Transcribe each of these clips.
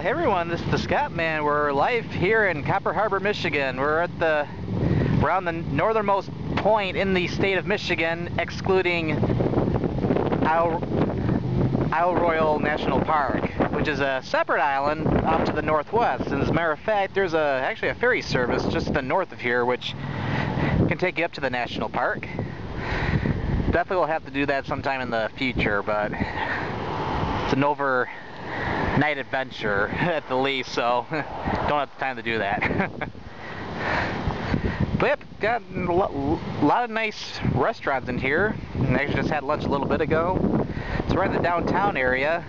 Hey everyone, this is the Scott Man. We're live here in Copper Harbor, Michigan. We're at the we're on the northernmost point in the state of Michigan, excluding Isle, Isle Royale National Park, which is a separate island off to the northwest. And as a matter of fact, there's a actually a ferry service just to the north of here, which can take you up to the national park. Definitely will have to do that sometime in the future, but it's an over night adventure at the least, so don't have the time to do that. but yep, got a lot of nice restaurants in here. I just had lunch a little bit ago. It's right in the downtown area.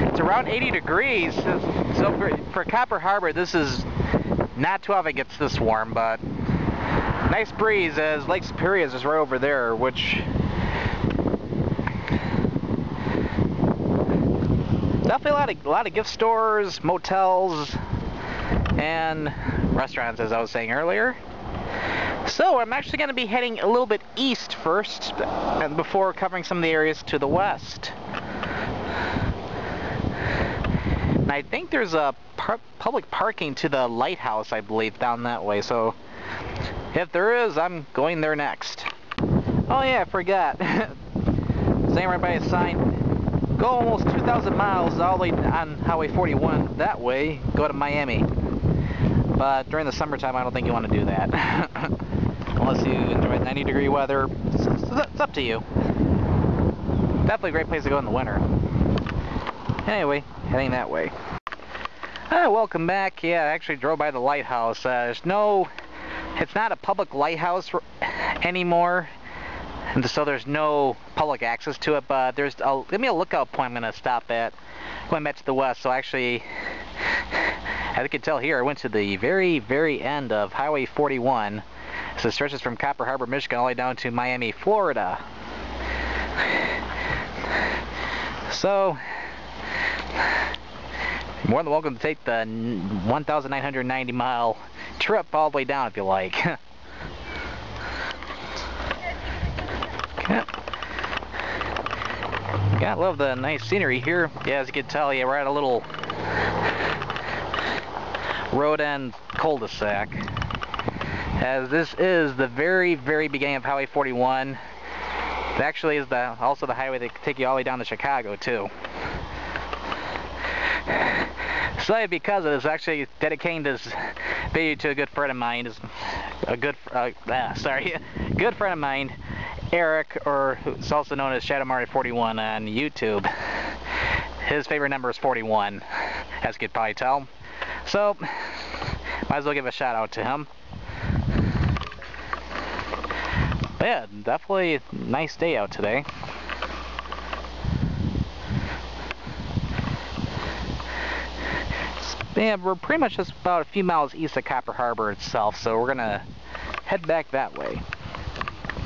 It's around 80 degrees, so for, for Copper Harbor, this is not too often it gets this warm, but nice breeze as Lake Superior is right over there, which definitely a lot of a lot of gift stores, motels, and restaurants, as I was saying earlier. So I'm actually going to be heading a little bit east first, and before covering some of the areas to the west. And I think there's a par public parking to the lighthouse, I believe, down that way. So if there is, I'm going there next. Oh yeah, I forgot. Saying right by a sign, go almost 2,000 miles all the way on Highway 41 that way, go to Miami. But during the summertime, I don't think you want to do that. Unless you enjoy 90 degree weather, it's, up to you. Definitely a great place to go in the winter. Anyway, heading that way. Uh, welcome back. Yeah, I actually drove by the lighthouse. Uh, there's no, it's not a public lighthouse anymore and so there's no public access to it, but there's a, give me a lookout point I'm going to stop at going back to the west. So actually, as you can tell here, I went to the very, very end of Highway 41. So it stretches from Copper Harbor, Michigan, all the way down to Miami, Florida. So, more than welcome to take the 1,990 mile trip all the way down if you like. Yeah. I love the nice scenery here. Yeah, as you can tell, yeah, we're at a little road end cul-de-sac. As this is the very, very beginning of Highway 41. It actually is the also the highway that take you all the way down to Chicago, too. So because of this, actually dedicating this video to a good friend of mine, is a good, uh, sorry, good friend of mine, Eric, or who's also known as Shadow Mario 41 on YouTube. His favorite number is 41, as you could probably tell. So, might as well give a shout out to him. But yeah, definitely a nice day out today. Yeah, we're pretty much just about a few miles east of Copper Harbor itself, so we're gonna head back that way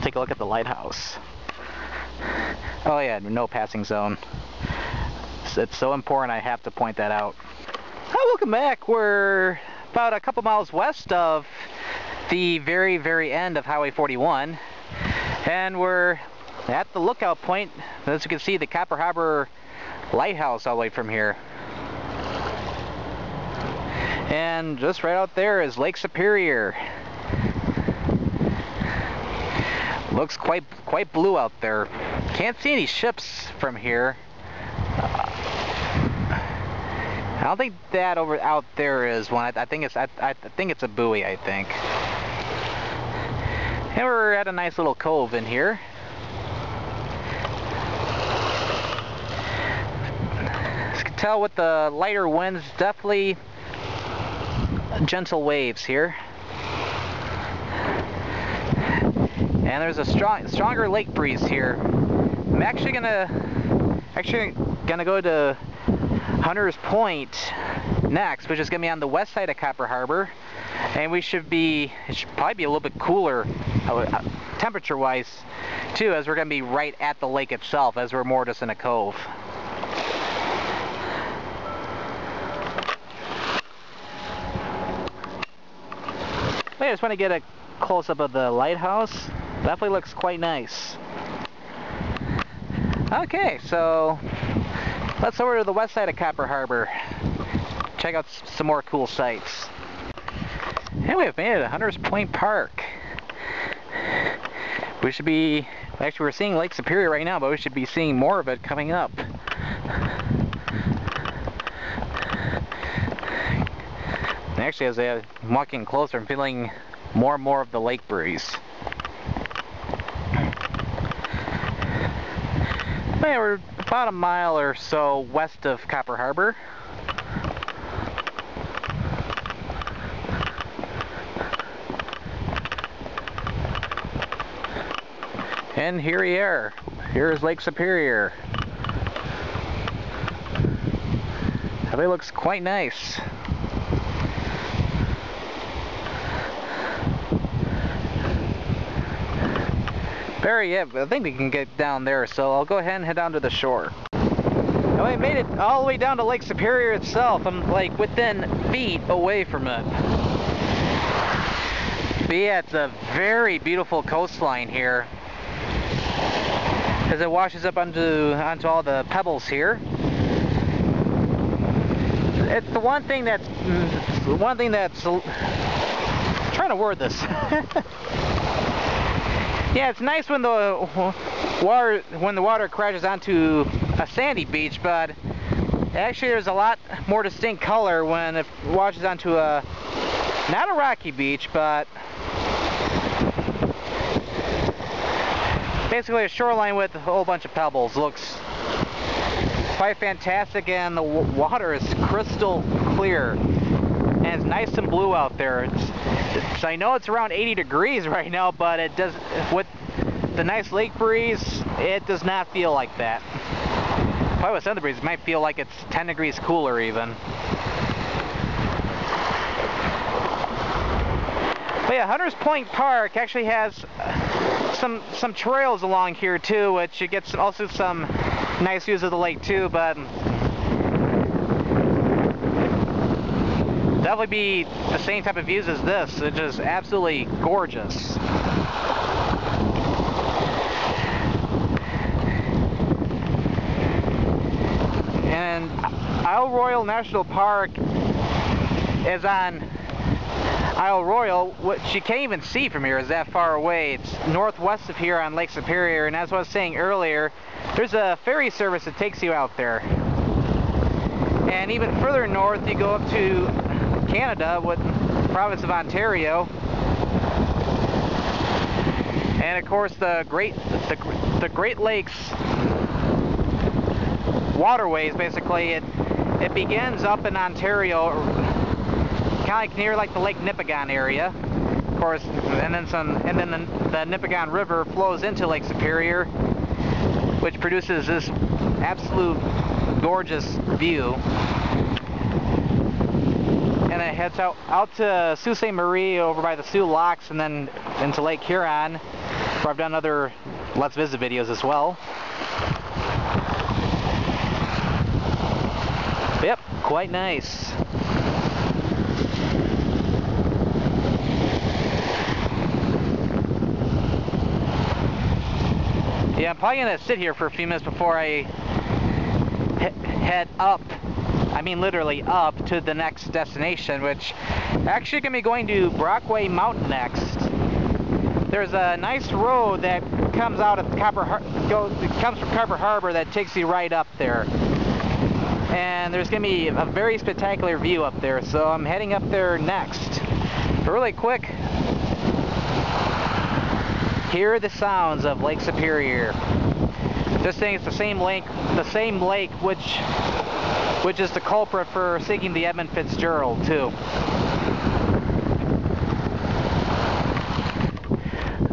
take a look at the lighthouse. Oh yeah, no passing zone. It's so important I have to point that out. Hi, welcome back. We're about a couple miles west of the very, very end of Highway 41. And we're at the lookout point. As you can see, the Copper Harbor Lighthouse all the way from here. And just right out there is Lake Superior. Looks quite quite blue out there. Can't see any ships from here. Uh, I don't think that over out there is one. I, I think it's I, I think it's a buoy. I think. And we're at a nice little cove in here. As you can tell with the lighter winds, definitely gentle waves here. And there's a strong, stronger lake breeze here. I'm actually gonna, actually gonna go to Hunters Point next, which is gonna be on the west side of Copper Harbor, and we should be, it should probably be a little bit cooler, uh, temperature-wise, too, as we're gonna be right at the lake itself, as we're more just in a cove. I just want to get a close-up of the lighthouse. Definitely looks quite nice. Okay, so let's over to the west side of Copper Harbor. check out some more cool sights. And we have made it to Hunters Point Park. We should be, actually we're seeing Lake Superior right now, but we should be seeing more of it coming up. actually, as I'm walking closer, I'm feeling more and more of the lake breeze. Yeah, we're about a mile or so west of Copper Harbor. And here we are. Here's Lake Superior. It looks quite nice. Barry, yeah, I think we can get down there, so I'll go ahead and head down to the shore. Oh, I made it all the way down to Lake Superior itself. I'm like within feet away from it. But yeah, it's a very beautiful coastline here. As it washes up onto, onto all the pebbles here. It's the one thing that's, mm, one thing that's, I'm trying to word this. Yeah, it's nice when the water when the water crashes onto a sandy beach, but actually there's a lot more distinct color when it washes onto a not a rocky beach, but basically a shoreline with a whole bunch of pebbles. Looks quite fantastic, and the water is crystal clear, and it's nice and blue out there. It's so I know it's around 80 degrees right now, but it does with the nice lake breeze, it does not feel like that. Probably with sun breeze, it might feel like it's 10 degrees cooler even. But yeah, Hunters Point Park actually has uh, some some trails along here too, which you get also some nice views of the lake too, but definitely be the same type of views as this. It's just absolutely gorgeous. And Isle Royale National Park is on Isle Royale, which you can't even see from here is that far away. It's northwest of here on Lake Superior, and as I was saying earlier, there's a ferry service that takes you out there. And even further north, you go up to Canada with province of Ontario. And of course the Great the, the Great Lakes waterways basically. It it begins up in Ontario kind of near like the Lake Nipigon area. Of course and then some and then the, the Nipigon River flows into Lake Superior which produces this absolute gorgeous view and it heads out, out to Sault Ste. Marie over by the Soo Locks and then into Lake Huron where I've done other Let's Visit videos as well. Yep, quite nice. Yeah, I'm probably going to sit here for a few minutes before I head up I mean literally up to the next destination, which actually going to be going to Brockway Mountain next. There's a nice road that comes out of Copper Har comes from Copper Harbor that takes you right up there. And there's going to be a very spectacular view up there, so I'm heading up there next. Really quick, hear the sounds of Lake Superior. This thing is the same lake, the same lake which which is the culprit for sinking the Edmund Fitzgerald, too.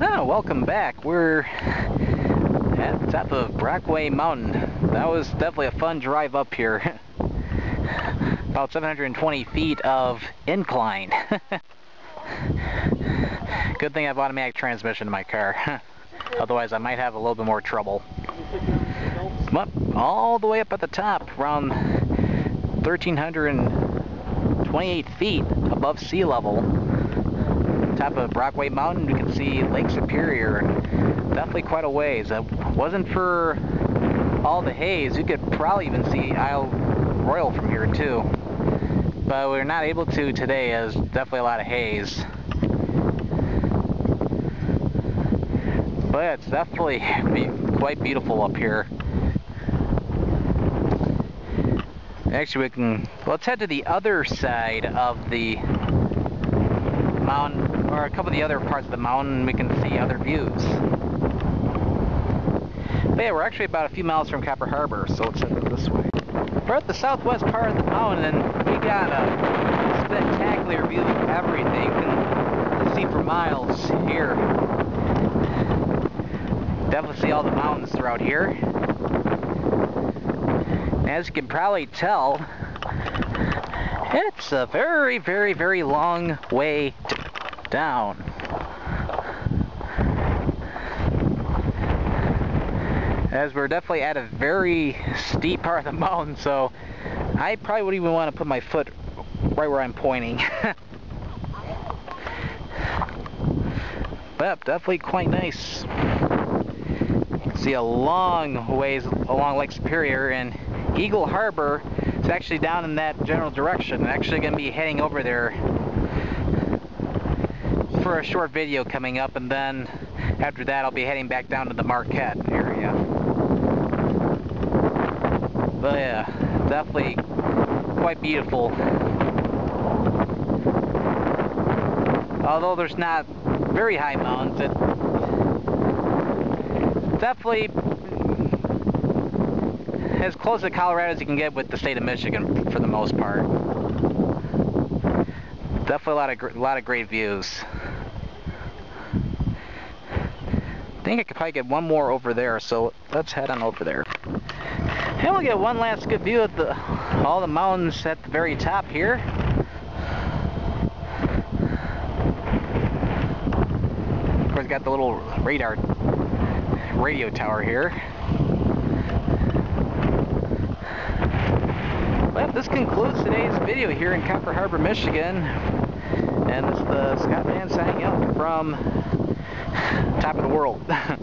Oh, welcome back. We're at the top of Brockway Mountain. That was definitely a fun drive up here. About 720 feet of incline. Good thing I have automatic transmission in my car. Otherwise I might have a little bit more trouble. But all the way up at the top, around 1,328 feet above sea level. Top of Brockway Mountain, you can see Lake Superior. Definitely quite a ways. It wasn't for all the haze, you could probably even see Isle Royale from here too. but we're not able to today as definitely a lot of haze. But it's definitely quite beautiful up here. Actually, we can, let's head to the other side of the mountain, or a couple of the other parts of the mountain, we can see other views. But yeah, we're actually about a few miles from Copper Harbor, so let's head this way. We're at the southwest part of the mountain, and we got a spectacular view of everything. You can see for miles here. Definitely see all the mountains throughout here. As you can probably tell, it's a very, very, very long way down. As we're definitely at a very steep part of the mountain, so I probably wouldn't even want to put my foot right where I'm pointing. but definitely quite nice. See a long ways along Lake Superior and Eagle Harbor is actually down in that general direction. I'm actually going to be heading over there for a short video coming up and then after that I'll be heading back down to the Marquette area. But yeah, definitely quite beautiful. Although there's not very high mountains, it definitely as close to Colorado as you can get with the state of Michigan for the most part. Definitely a lot of a lot of great views. I think I could probably get one more over there, so let's head on over there. And we'll get one last good view of the all the mountains at the very top here. Of course, got the little radar radio tower here. Well, this concludes today's video here in Copper Harbor, Michigan. And this is the Scott Man signing out from top of the world.